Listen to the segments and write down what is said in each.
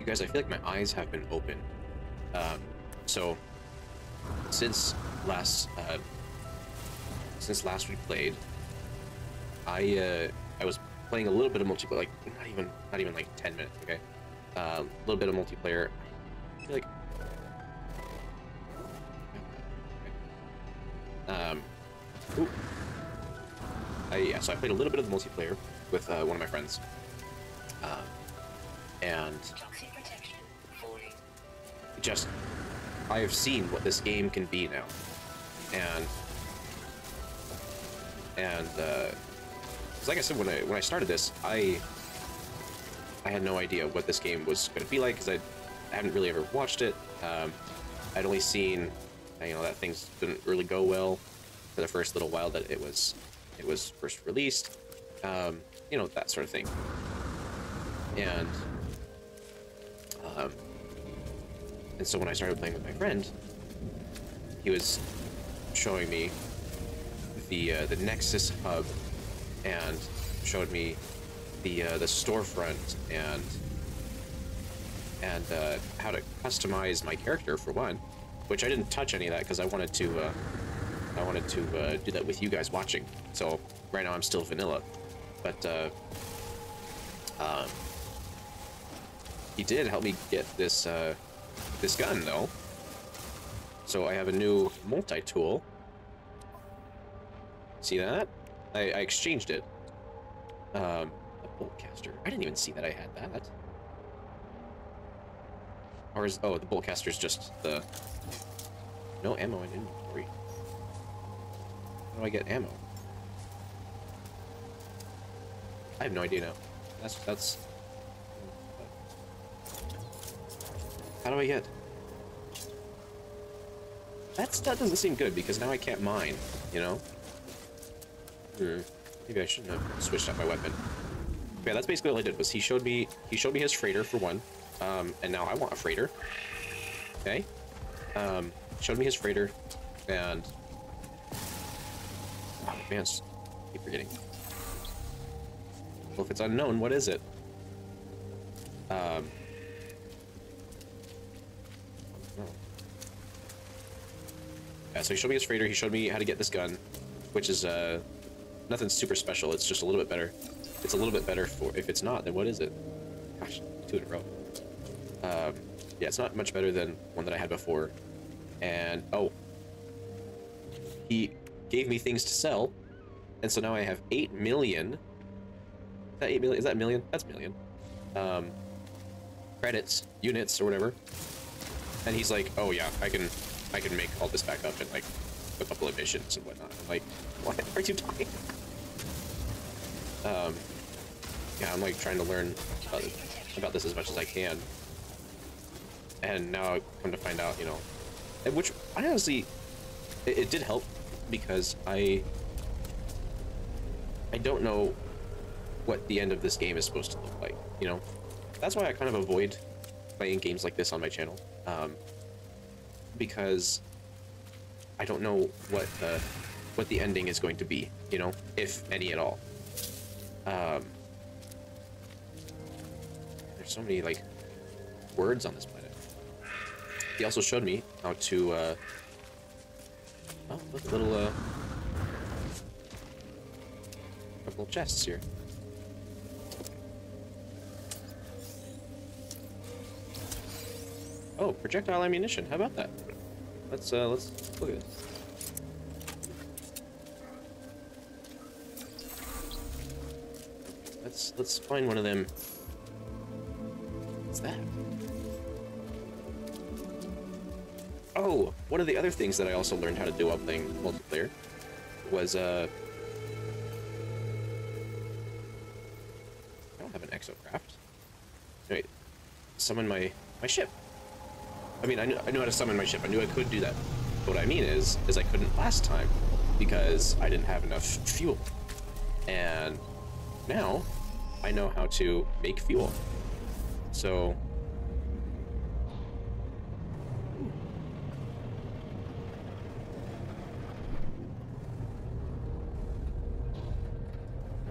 You guys, I feel like my eyes have been open. Um, so, since last uh, since last we played, I uh, I was playing a little bit of multiplayer, like not even not even like ten minutes. Okay, uh, a little bit of multiplayer. I feel like. Um, ooh. I, yeah, so I played a little bit of the multiplayer with uh, one of my friends. Um, and just I have seen what this game can be now, and and uh, like I said when I when I started this, I I had no idea what this game was going to be like because I, I hadn't really ever watched it. Um, I'd only seen you know that things didn't really go well for the first little while that it was it was first released, um, you know that sort of thing, and um, and so when I started playing with my friend, he was showing me the uh, the Nexus hub and showed me the uh, the storefront and and uh, how to customize my character for one, which I didn't touch any of that because I wanted to uh, I wanted to uh, do that with you guys watching. So right now I'm still vanilla, but uh, um, he did help me get this this gun though. So I have a new multi-tool. See that? I, I exchanged it. Um, a bolt caster. I didn't even see that I had that. Or is oh the bolt caster is just the no ammo in inventory. How do I get ammo? I have no idea now. That's that's. How do I get? That's that doesn't seem good because now I can't mine. You know. Hmm. Maybe I shouldn't have switched up my weapon. Yeah, that's basically all I did. Was he showed me he showed me his freighter for one, um, and now I want a freighter. Okay. Um, showed me his freighter, and oh man, I keep forgetting. Well, if it's unknown, what is it? Um. So he showed me his freighter. He showed me how to get this gun, which is uh, nothing super special. It's just a little bit better. It's a little bit better for. If it's not, then what is it? Gosh, two in a row. Um, yeah, it's not much better than one that I had before. And oh, he gave me things to sell, and so now I have eight million. Is that eight million? Is that million? That's million. Um, credits, units, or whatever. And he's like, "Oh yeah, I can, I can make all this back up in like a couple of missions and whatnot." I'm like, "What are you talking?" Um, yeah, I'm like trying to learn about, about this as much as I can. And now I come to find out, you know, which I honestly, it, it did help because I, I don't know what the end of this game is supposed to look like. You know, that's why I kind of avoid playing games like this on my channel, um, because I don't know what the what the ending is going to be. You know, if any at all. Um, there's so many like words on this planet. He also showed me how to. Uh, oh, little uh, couple chests here. Oh, projectile ammunition. How about that? Let's uh, let's look at this. Let's let's find one of them. What's that? Oh, one of the other things that I also learned how to do while playing multiplayer was uh. I don't have an exocraft. Wait, summon my my ship. I mean, I knew, I knew how to summon my ship. I knew I could do that. But what I mean is, is I couldn't last time because I didn't have enough fuel. And now I know how to make fuel. So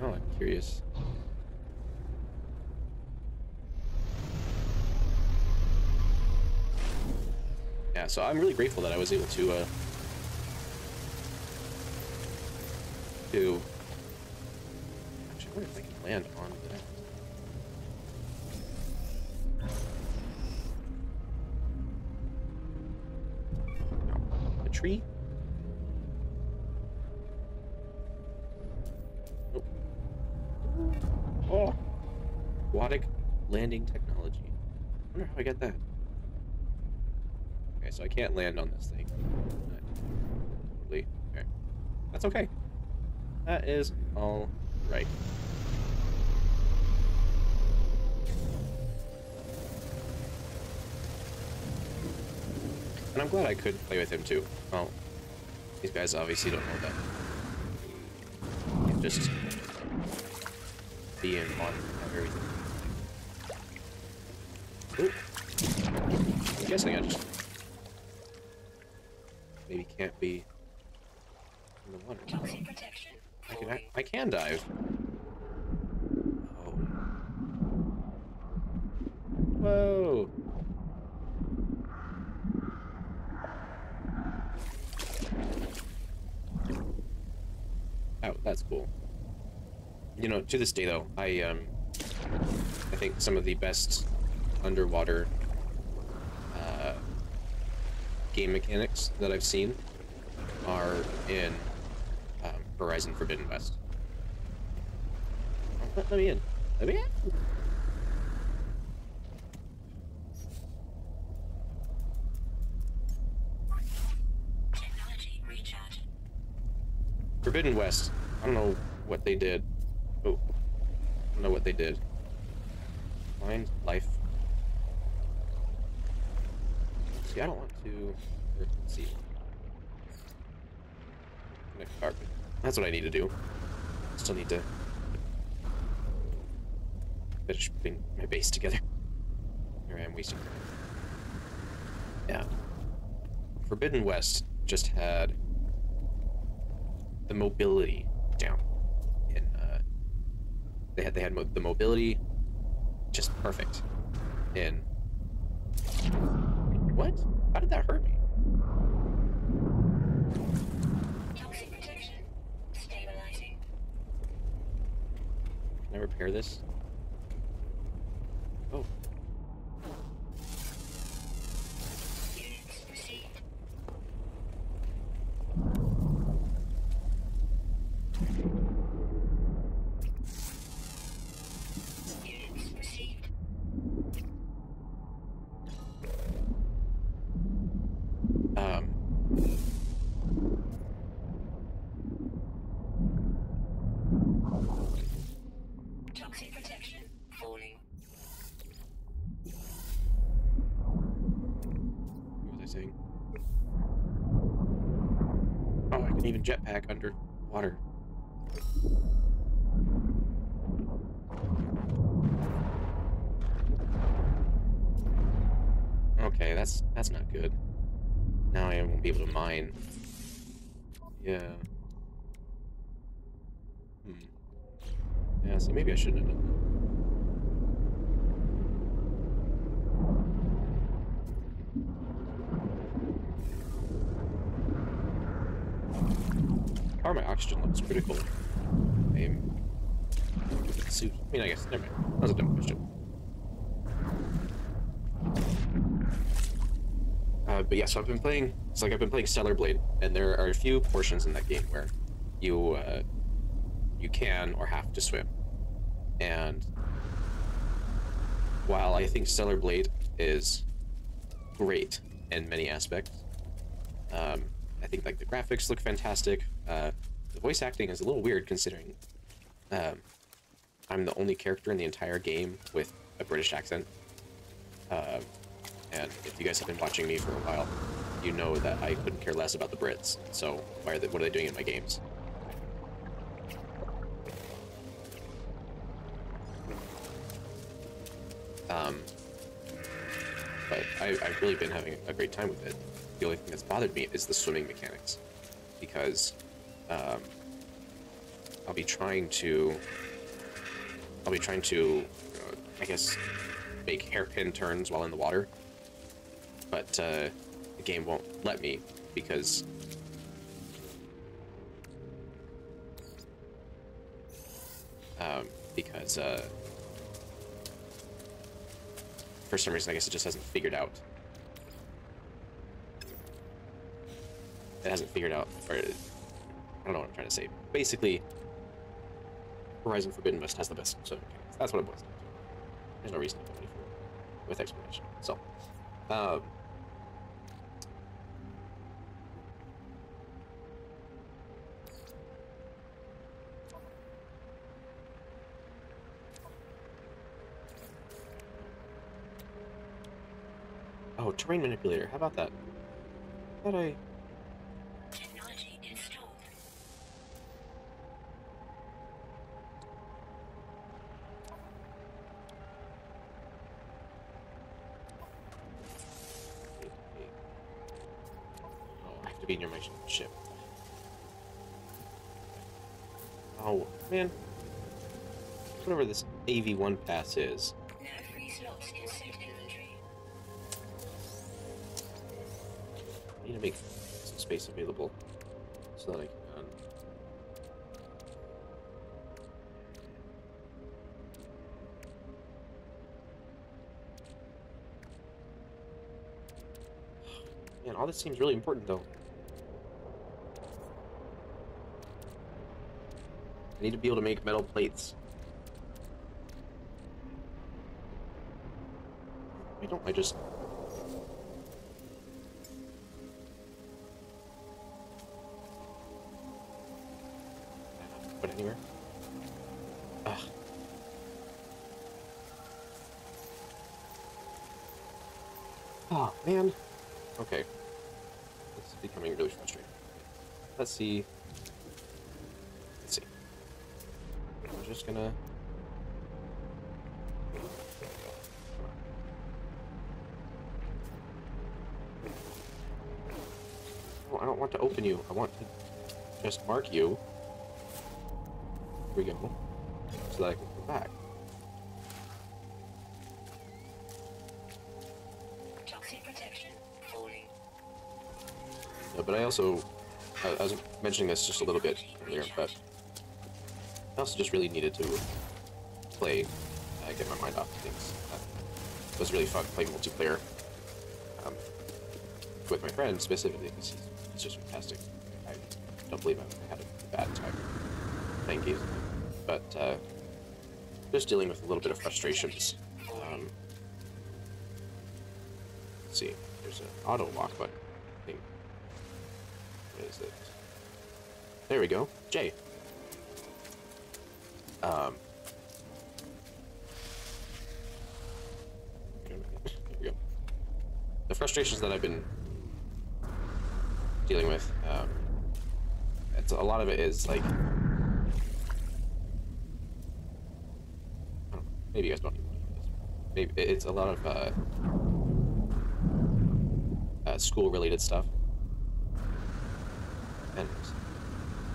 Oh, I'm curious. so I'm really grateful that I was able to uh, to actually I wonder if I can land on that. A tree? Oh! Aquatic landing technology. I wonder how I get that. So I can't land on this thing. Totally. Okay. That's okay. That is all right. And I'm glad I could play with him too. Well, these guys obviously don't know that. Just be in on everything. Oop. I'm guessing I just can't be in the water. Toxic protection. I can I, I can dive. Oh. Whoa. Oh, that's cool. You know, to this day though, I um I think some of the best underwater uh, game mechanics that I've seen are in um, Horizon Forbidden West. Oh, Let, let me in. Let me in. Technology recharge. Forbidden West. I don't know what they did. Oh, I don't know what they did. Find life. See, I don't want to. Let's see. Carpet. That's what I need to do. Still need to finish putting my base together. Here I am wasting. time. Yeah. Forbidden West just had the mobility down. In uh, they had they had mo- the mobility just perfect. In what? How did that hurt me? Toxic protection. Stabilizing. Can I repair this? Jetpack underwater. Okay, that's that's not good. Now I won't be able to mine. Yeah. Hmm. Yeah, so maybe I shouldn't have done that. Are my oxygen levels critical? Suit. I mean, I guess never mind. That was a dumb question. Uh, but yeah, so I've been playing. It's like I've been playing Stellar Blade, and there are a few portions in that game where you uh, you can or have to swim. And while I think Stellar Blade is great in many aspects, um, I think like the graphics look fantastic. Uh, the voice acting is a little weird considering um, I'm the only character in the entire game with a British accent. Uh, and if you guys have been watching me for a while, you know that I couldn't care less about the Brits. So why are they, what are they doing in my games? Um, but I, I've really been having a great time with it. The only thing that's bothered me is the swimming mechanics, because um, I'll be trying to, I'll be trying to, uh, I guess, make hairpin turns while in the water, but uh, the game won't let me because um, because uh, for some reason I guess it just hasn't figured out. It hasn't figured out, or I don't know what I'm trying to say. Basically, Horizon Forbidden West has the best, so that's what it boils down to. There's no reason to go with explanation. So, um, Oh, terrain manipulator. How about that? How I? AV1 pass is. I need to make some space available so that I can. Man, all this seems really important though. I need to be able to make metal plates. Don't I just put anywhere? Ugh. Oh man. Okay. This is becoming really frustrating. Let's see. Let's see. I'm just gonna. Want to open you. I want to just mark you. Here we go. So that I can come back. Toxic protection falling. Yeah, but I also, I, I was mentioning this just a little bit earlier, but I also just really needed to play, uh, get my mind off things. Uh, it was really fun playing multiplayer um, with my friend specifically because he's, he's just fantastic. I don't believe I've had a bad time playing games, but uh, just dealing with a little bit of frustrations. Um, let's see, there's an auto lock button. I think. What is it? There we go. J. Um. The frustrations that I've been dealing with, um, it's a lot of it is like, maybe you guys don't. Maybe it's a lot of uh, uh, school-related stuff and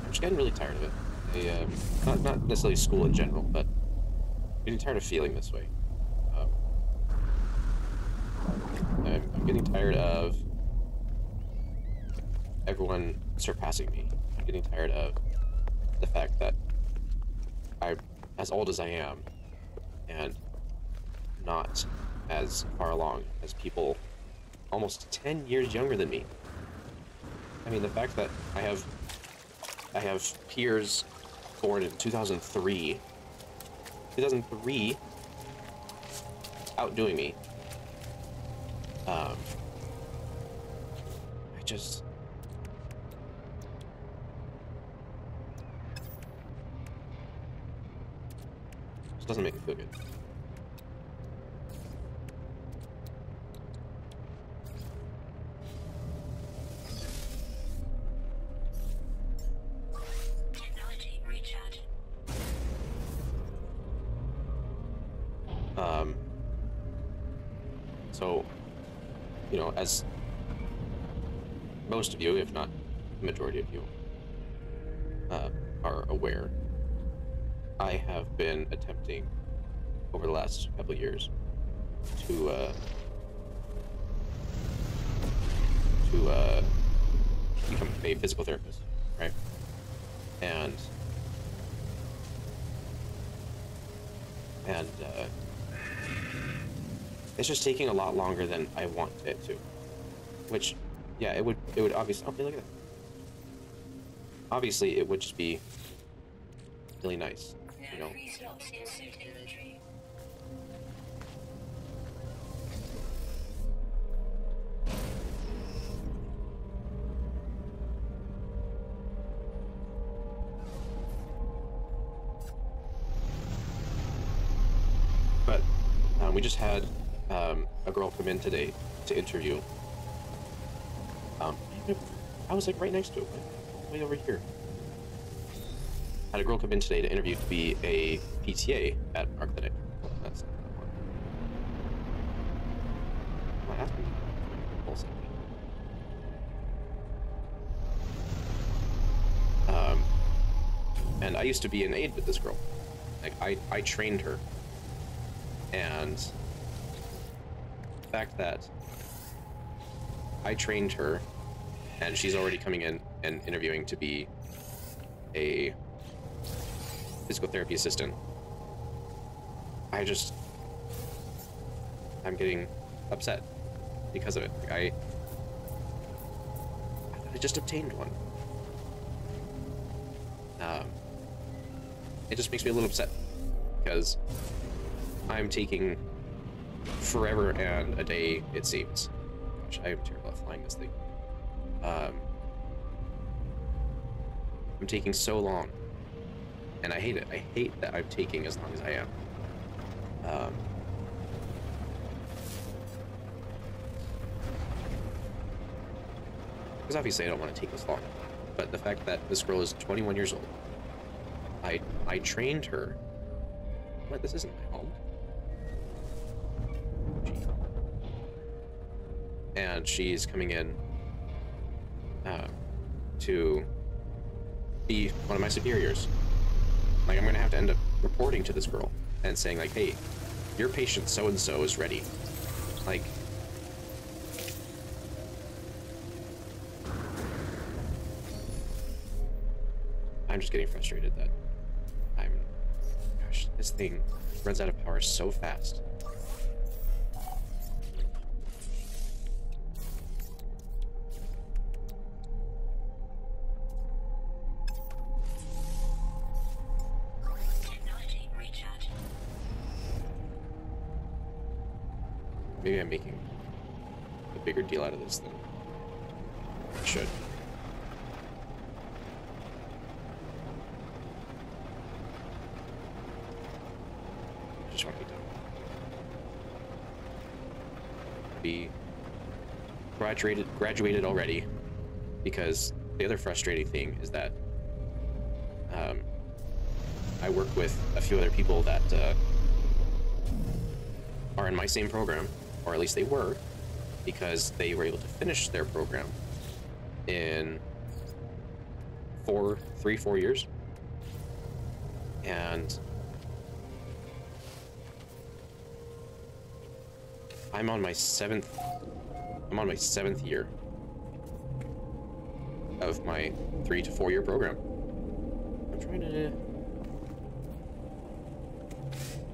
I'm just getting really tired of it. I, um, not, not necessarily school in general, but getting tired of feeling this way. Um, I'm, I'm getting tired of everyone surpassing me. I'm getting tired of the fact that I'm as old as I am and not as far along as people almost 10 years younger than me. I mean, the fact that I have I have peers born in 2003, 2003, outdoing me. Um, I just just most of you, if not the majority of you, uh, are aware, I have been attempting over the last couple years to uh, to uh, become a physical therapist, right? And and uh, it's just taking a lot longer than I want it to. Which, yeah, it would it would obviously. Oh, look at that. Obviously, it would just be really nice, you know. free slots in suit inventory. But um, we just had um, a girl come in today to interview. I was like right next to it, way over here. Had a girl come in today to interview to be a PTA at our clinic. That's? Bullshit. Um, and I used to be an aide with this girl. Like I, I trained her and the fact that I trained her and she's already coming in and interviewing to be a physical therapy assistant. I just I'm getting upset because of it. I I just obtained one. Um, it just makes me a little upset because I'm taking forever and a day, it seems. Gosh, I am terrible at flying this thing. Um, I'm taking so long. And I hate it. I hate that I'm taking as long as I am. Um, because obviously I don't want to take this long. But the fact that this girl is 21 years old, I I trained her. What? This isn't my home. And she's coming in uh, to be one of my superiors. Like I'm gonna have to end up reporting to this girl and saying like, "Hey, your patient so and so is ready." Like, I'm just getting frustrated that I'm. Gosh, this thing runs out of power so fast. Graduated already because the other frustrating thing is that um, I work with a few other people that uh, are in my same program, or at least they were, because they were able to finish their program in four, three, four years. And I'm on my seventh, I'm on my seventh year of my three to four year program. I'm trying to.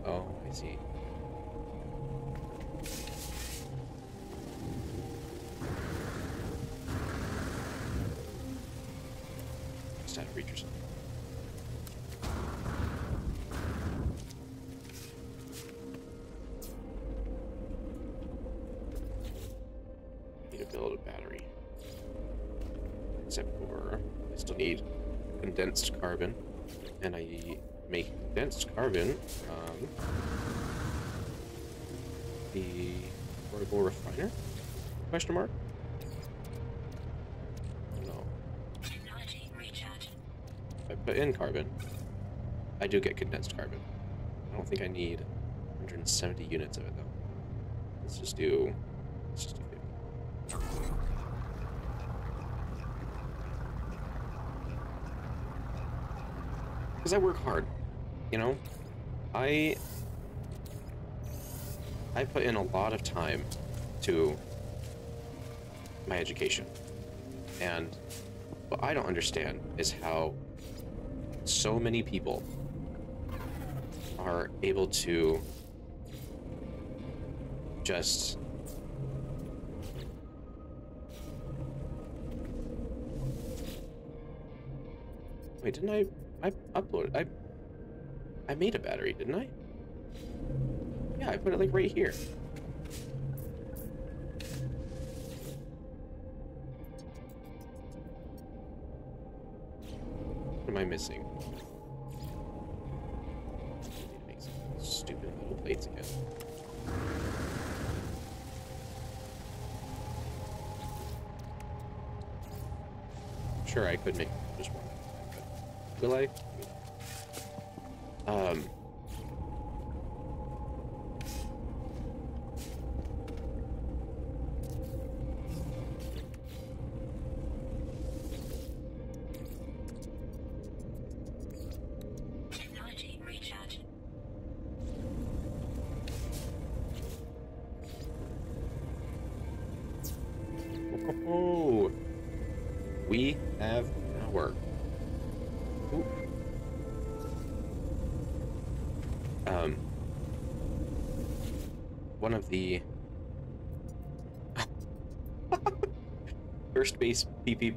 Oh, I see. Still need condensed carbon, and I make condensed carbon from the portable refiner? Question mark? No. I put in carbon, I do get condensed carbon. I don't think I need 170 units of it though. Let's just do. Let's just do 50. Because I work hard, you know. I I put in a lot of time to my education. And what I don't understand is how so many people are able to just Wait, didn't I I uploaded I I made a battery, didn't I? Yeah, I put it like right here. What am I missing? Make some stupid little plates again. Sure, I could make Will? Um.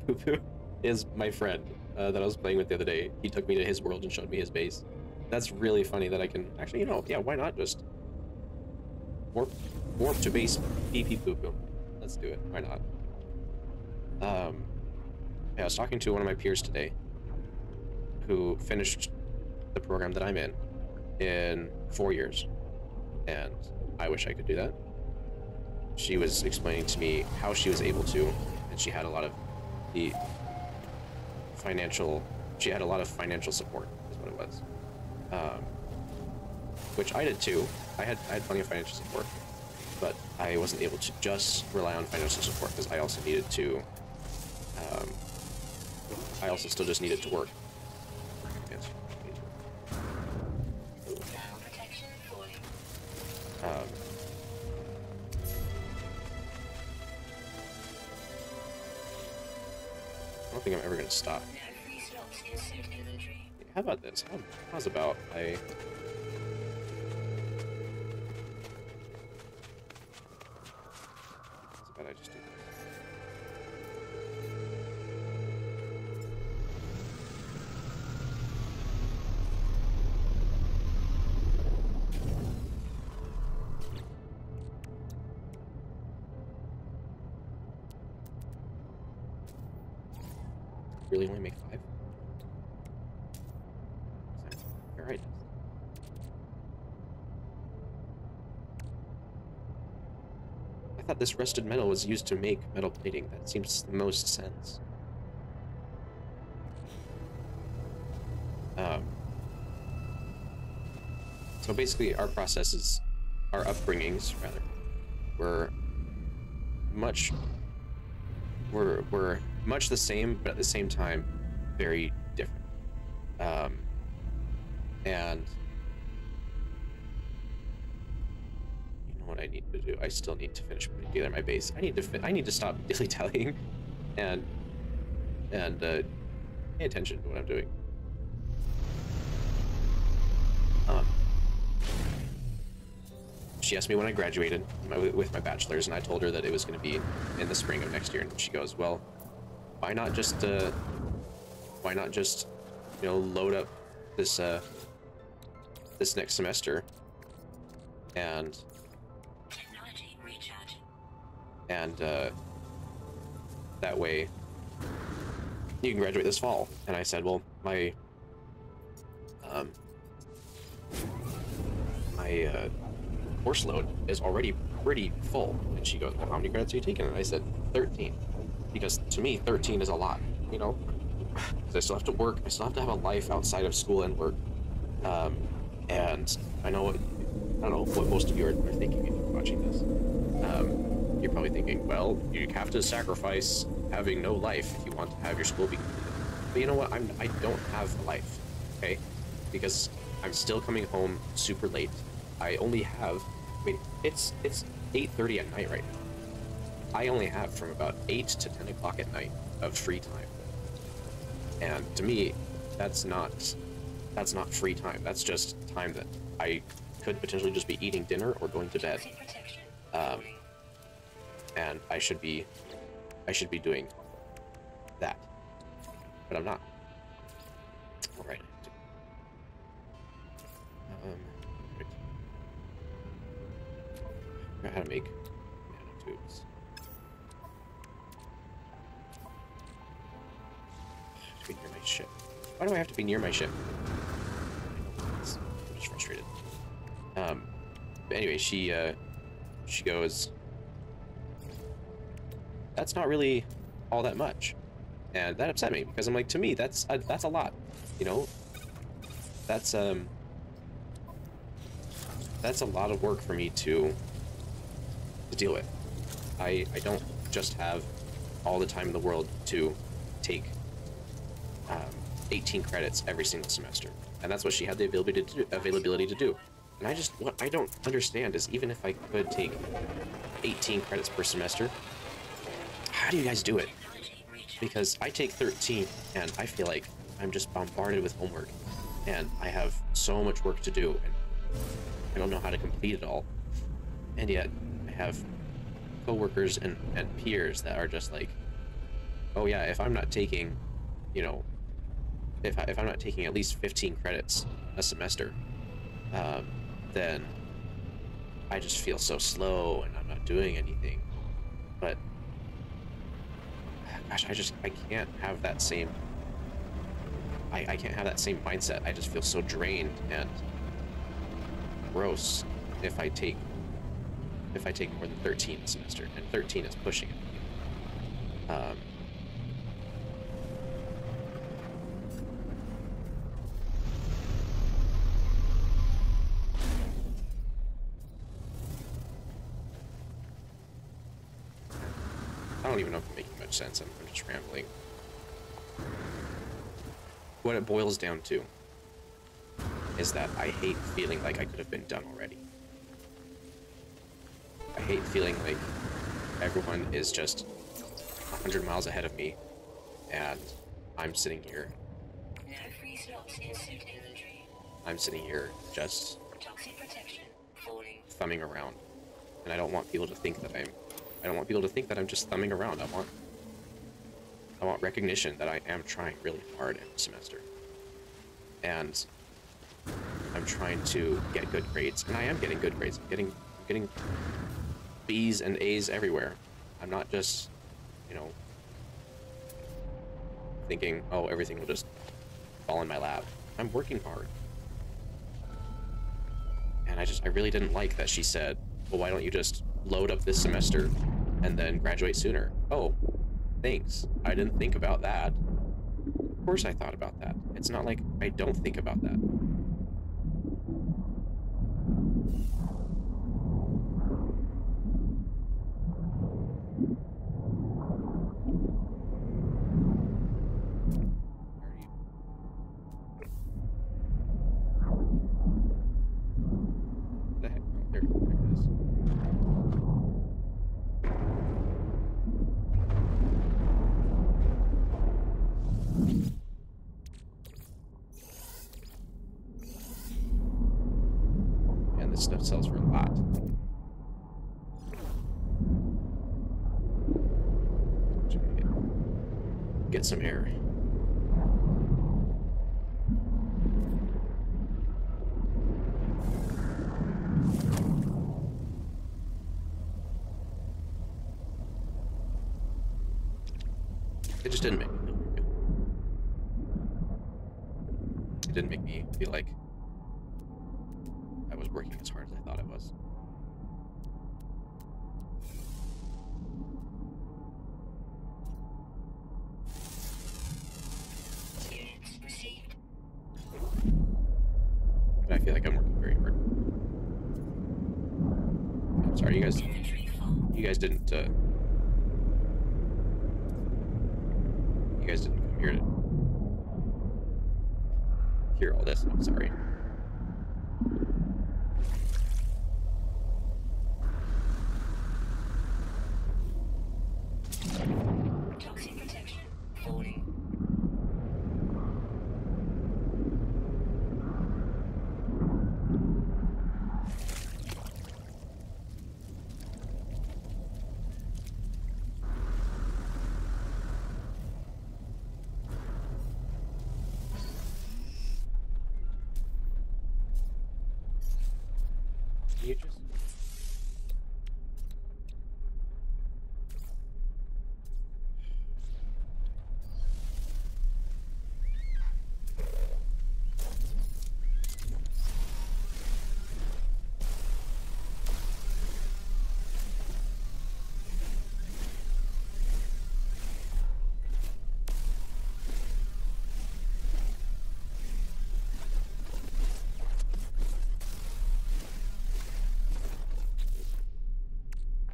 Poo is my friend uh, that I was playing with the other day. He took me to his world and showed me his base. That's really funny that I can actually, you know, yeah, why not just warp warp to base pee pee poo poo? Let's do it. Why not? Um, yeah, I was talking to one of my peers today who finished the program that I'm in in four years. And I wish I could do that. She was explaining to me how she was able to, and she had a lot of the financial, she had a lot of financial support, is what it was. Um, which I did too. I had, I had plenty of financial support, but I wasn't able to just rely on financial support because I also needed to um, I also still just needed to work. Don't think I'm ever gonna stop. No free slots in suit inventory. How about this? How, how's about I? Really only make five? All right. I thought this rusted metal was used to make metal plating. That seems the most sense. Um, so basically, our processes, our upbringings, rather, were much were were much the same, but at the same time, very different. Um, and you know what I need to do? I still need to finish putting together my base. I need to I need to stop dilly dallying, and and uh, pay attention to what I'm doing. Um, she asked me when I graduated my, with my bachelor's, and I told her that it was going to be in the spring of next year. And she goes, "Well, why not just uh, why not just you know load up this uh, this next semester and and uh, that way you can graduate this fall." And I said, "Well, my um, my uh, course load is already pretty full." And she goes, "Well, how many credits are you taking?" And I said, 13. Because to me, 13 is a lot, you know? I still have to work, I still have to have a life outside of school and work. Um, and I know what, I don't know what most of you are, are thinking if you're watching this. Um, you're probably thinking, well, you have to sacrifice having no life if you want to have your school be completed. But you know what? I'm, I don't have a life, okay? Because I'm still coming home super late. I only have, I mean, it's it's 8:30 at night right now. I only have from about 8 to 10 o'clock at night of free time. And to me, that's not that's not free time. That's just time that I could potentially just be eating dinner or going to bed. Um, and I should be I should be doing that. But I'm not. Alright. Um. Forgot how to make nanotubes. To be near my ship. Why do I have to be near my ship? I'm just frustrated. Um but anyway, she uh she goes that's not really all that much and that upset me because i'm like to me that's a, that's a lot you know that's um that's a lot of work for me to to deal with i i don't just have all the time in the world to take um, 18 credits every single semester and that's what she had the availability to do, availability to do and i just what i don't understand is even if i could take 18 credits per semester how do you guys do it because I take 13 and I feel like I'm just bombarded with homework and I have so much work to do and I don't know how to complete it all. And yet I have coworkers and, and peers that are just like, oh yeah, if I'm not taking, you know, if, I, if I'm not taking at least 15 credits a semester, um, then I just feel so slow and I'm not doing anything. But gosh, I just I can't have that same I, I can't have that same mindset. I just feel so drained and gross if I take if I take more than 13 a semester, and 13 is pushing it. Um, don't even know if I'm making much sense. I'm, I'm just rambling. What it boils down to is that I hate feeling like I could have been done already. I hate feeling like everyone is just 100 miles ahead of me and I'm sitting here. No free slots in suit inventory. I'm sitting here just Toxic protection. Falling. thumbing around. And I don't want people to think that I'm I don't want people to think that I'm just thumbing around. I want I want recognition that I am trying really hard in every semester. And I'm trying to get good grades. And I am getting good grades. I'm getting I'm getting B's and A's everywhere. I'm not just, you know, thinking, oh, everything will just fall in my lap. I'm working hard. And I just, I really didn't like that she said, well, why don't you just load up this semester and then graduate sooner? Oh, thanks. I didn't think about that. Of course I thought about that. It's not like I don't think about that. You guys didn't. Uh, you guys didn't come here to hear all this. I'm sorry. Can you just?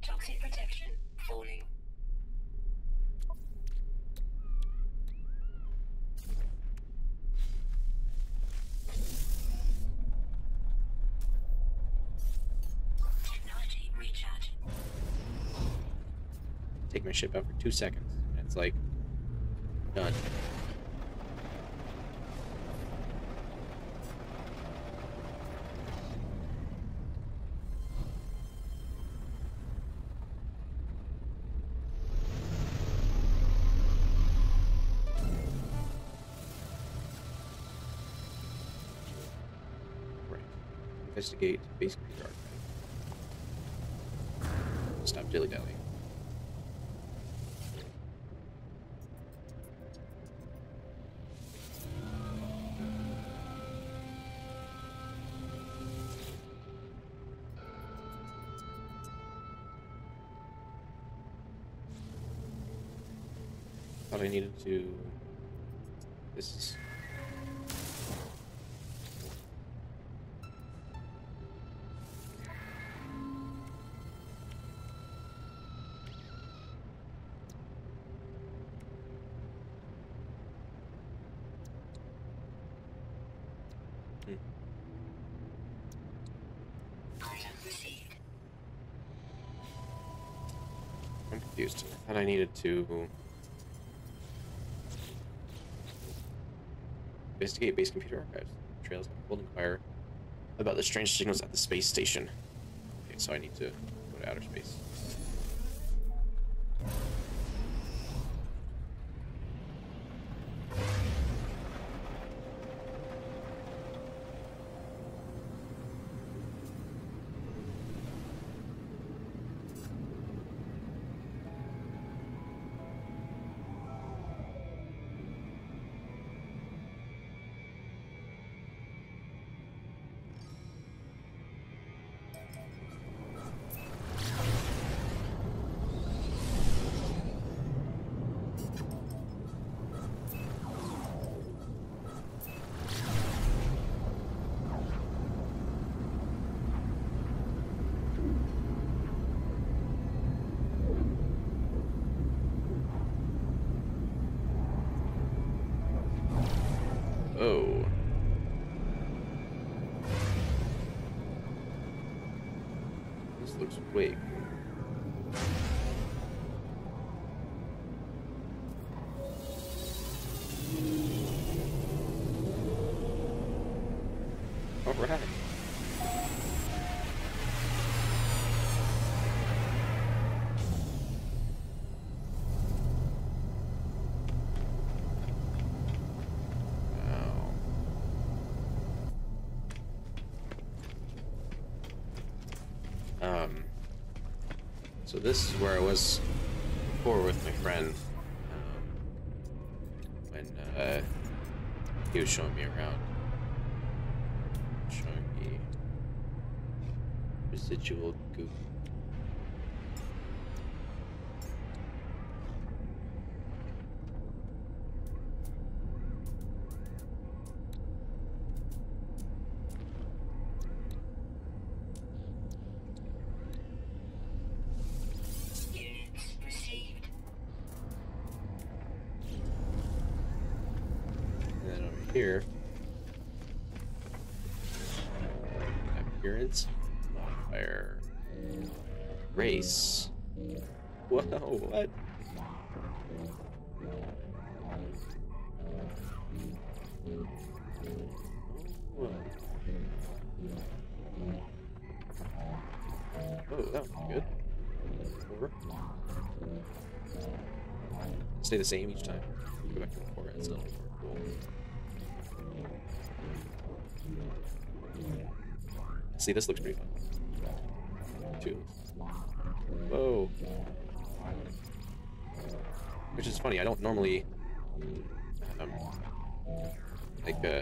Toxic protection falling. Technology recharging. Take my ship out for two seconds, and it's like done. Investigate base computer archive. Stop dilly needed to. This is. I'm confused. I thought I needed to investigate base computer archives. Trails Golden Fire about the strange signals at the space station. Okay, so I need to go to outer space. Alright. Wow. Um, so this is where I was before with my friend um, when uh, he was showing me around, C'est you Oh, good. Stay the same each time. Go back to one four. Cool. See, this looks pretty fun. Two. Whoa. Which is funny. I don't normally like uh,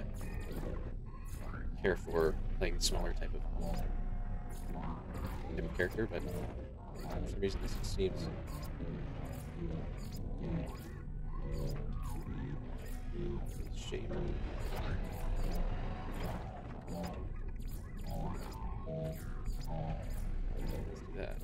care for playing smaller type of type character, but for some reason this seems shape. Let's do that.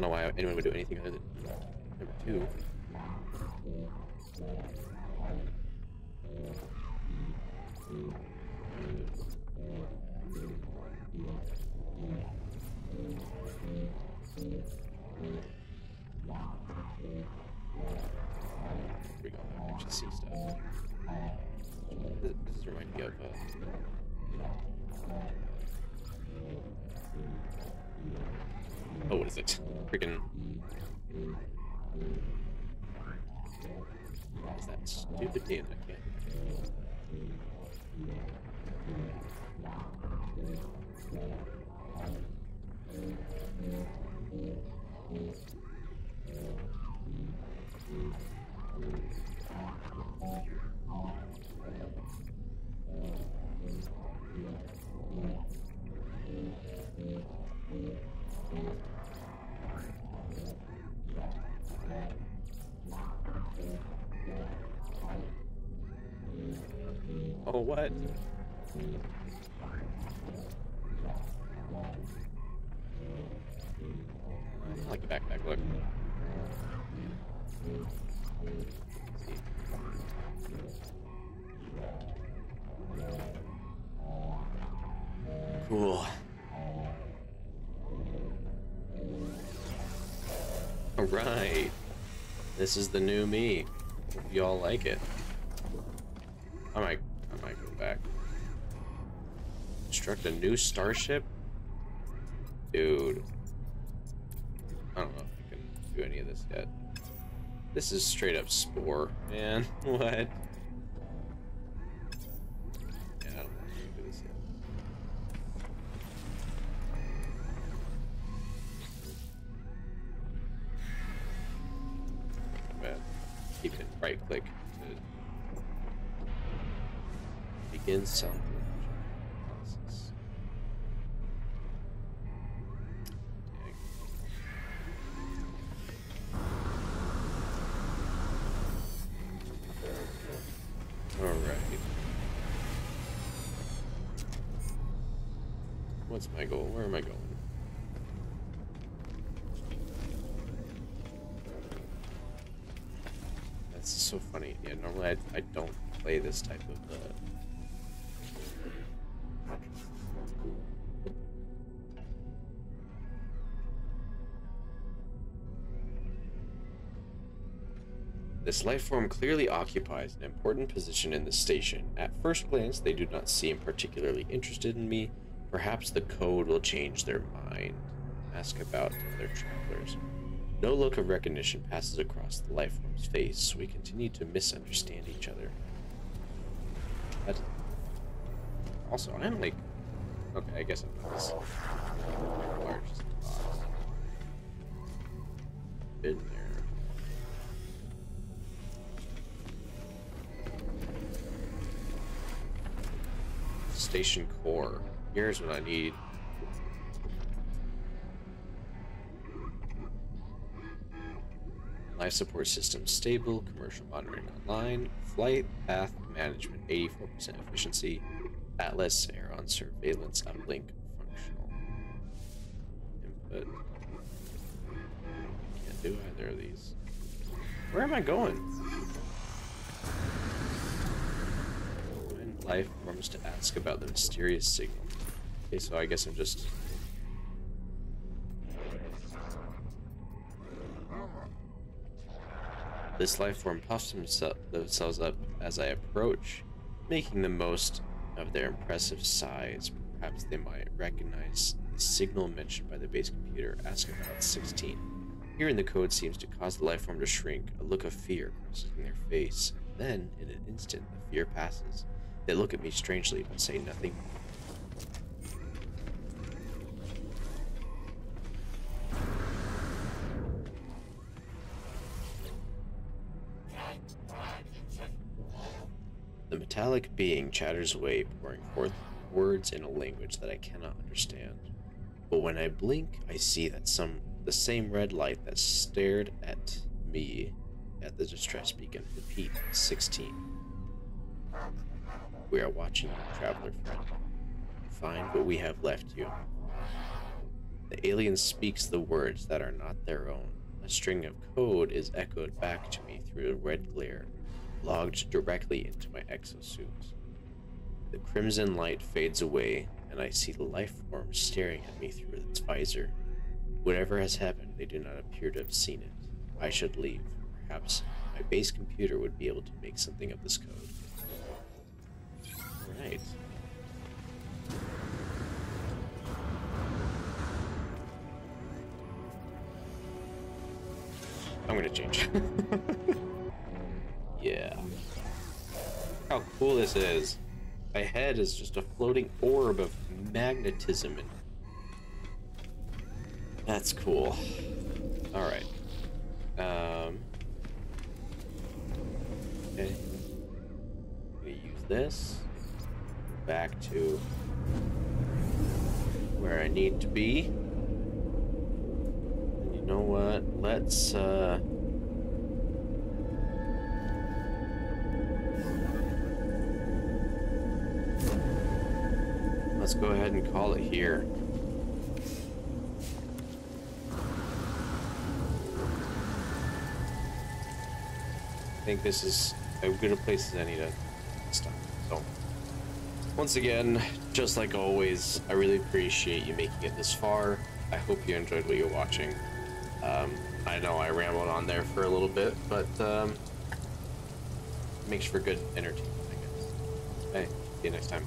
Don't know why anyone would do anything other than number two. Here we go. See stuff. This, this is reminding me of. Uh, oh, what is it? Freaking. Is that stupid name? What? I like the backpack look. Cool. Alright. This is the new me. Hope y'all like it. A new starship? Dude. I don't know if I can do any of this yet. This is straight up Spore, man. What? This life form clearly occupies an important position in the station. At first glance, they do not seem particularly interested in me. Perhaps the code will change their mind. Ask about other travelers. No look of recognition passes across the life form's face. We continue to misunderstand each other. Also, I'm like, okay, I guess I'm not. Been there. Station core. Here's what I need. Life support system stable, commercial monitoring online, flight path management 84% efficiency, Atlas air on surveillance uplink functional. Input. Can't do either of these. Where am I going? life forms to ask about the mysterious signal. Okay, so I guess I'm just... This life form puffs themselves up as I approach, making the most of their impressive size. Perhaps they might recognize the signal mentioned by the base computer. Ask about 16. Hearing the code seems to cause the life form to shrink, a look of fear crosses their face. Then, in an instant, the fear passes. They look at me strangely, but say nothing The metallic being chatters away, pouring forth words in a language that I cannot understand. But when I blink, I see that some the same red light that stared at me at the distress beacon. Repeat 16. We are watching you, traveler friend. Find what we have left you. The alien speaks the words that are not their own. A string of code is echoed back to me through a red glare, logged directly into my exosuit. The crimson light fades away, and I see the life form staring at me through its visor. Whatever has happened, they do not appear to have seen it. I should leave. Perhaps my base computer would be able to make something of this code. Gonna change. yeah. How cool this is. My head is just a floating orb of magnetism and that's cool. Alright. Um Okay. Gonna use this. Back to where I need to be. Know what? Let's uh Let's go ahead and call it here. I think this is as good a place as any to stop. So, once again, just like always, I really appreciate you making it this far. I hope you enjoyed what you're watching. Um, I know I rambled on there for a little bit, but um, makes for good entertainment, I guess. Hey, see you next time.